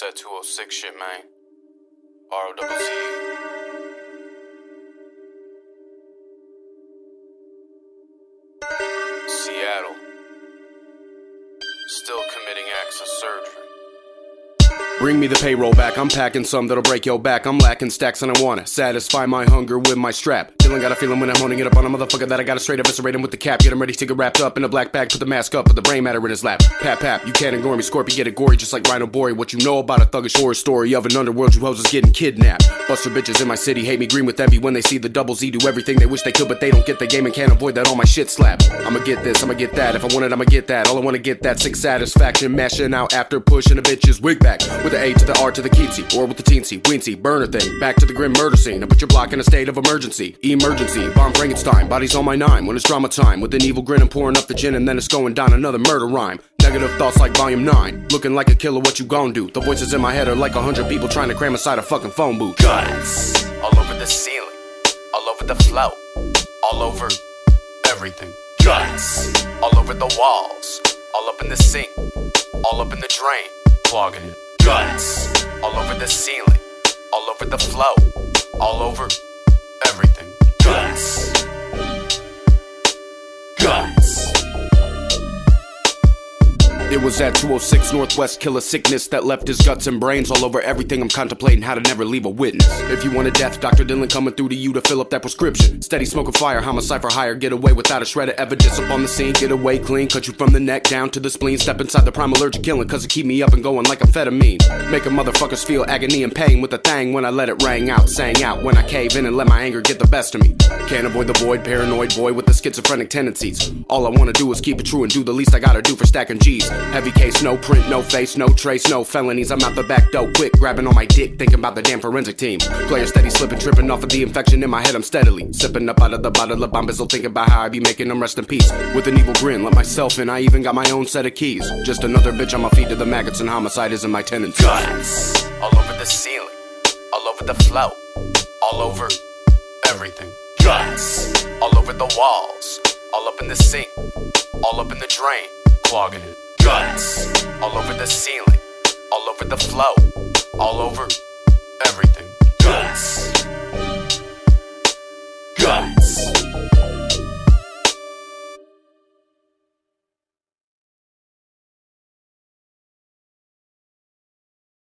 that 206 shit, man. R O double Z. Seattle. Still committing acts of surgery. Bring me the payroll back, I'm packing some that'll break your back. I'm lacking stacks and I wanna satisfy my hunger with my strap. Dylan got a feeling when I'm honing it up on a motherfucker that I gotta straight eviscerate him with the cap. Get him ready to get wrapped up in a black bag, put the mask up, put the brain matter in his lap. Pap pap, you can't ignore me, Scorpio get it gory just like Rhino Bory. What you know about a thuggish horror story of an underworld you hoes is getting kidnapped. Buster bitches in my city hate me green with envy when they see the double Z do everything they wish they could, but they don't get the game and can't avoid that all my shit slap. I'ma get this, I'ma get that. If I want it, I'ma get that. All I wanna get that sick satisfaction, mashing out after pushing a bitch's wig back with the A to the R to the keetsy, or with the teensy, weensy, burner thing. Back to the grim murder scene. I put your block in a state of emergency. Emergency, bomb Frankenstein, bodies on my nine when it's drama time. With an evil grin, I'm pouring up the gin and then it's going down another murder rhyme. Negative thoughts like volume 9. Looking like a killer, what you gon' do? The voices in my head are like a hundred people trying to cram inside a fucking phone booth. Guts. All over the ceiling. All over the floor. All over everything. Guts. All over the walls. All up in the sink. All up in the drain. Clogging it. Guts. All over the ceiling. All over the floor. All over It was at 206 Northwest Killer Sickness that left his guts and brains all over everything. I'm contemplating how to never leave a witness. If you want a death, Dr. Dylan coming through to you to fill up that prescription. Steady smoke smoking fire, homicide for hire. Get away without a shred of evidence up on the scene. Get away clean, cut you from the neck down to the spleen. Step inside the prime allergic killing, cause it keep me up and going like amphetamine. Make a motherfuckers feel agony and pain with a thang when I let it rang out, sang out. When I cave in and let my anger get the best of me. Can't avoid the void, paranoid boy with the schizophrenic tendencies. All I wanna do is keep it true and do the least I gotta do for stacking G's. Heavy case, no print, no face, no trace, no felonies. I'm out the back door quick, grabbing on my dick, thinking about the damn forensic team. Player steady slipping, tripping off of the infection in my head. I'm steadily sipping up out of the bottle of bombizzle, thinking about how I be making them rest in peace. With an evil grin, let myself in. I even got my own set of keys. Just another bitch on my feet to the maggots and homicide isn't my tendency. Guts. All over the ceiling. All over the floor. All over everything. Guts. All over the walls. All up in the sink. All up in the drain. Clogging it. Guts. All over the ceiling. All over the floor. All over everything.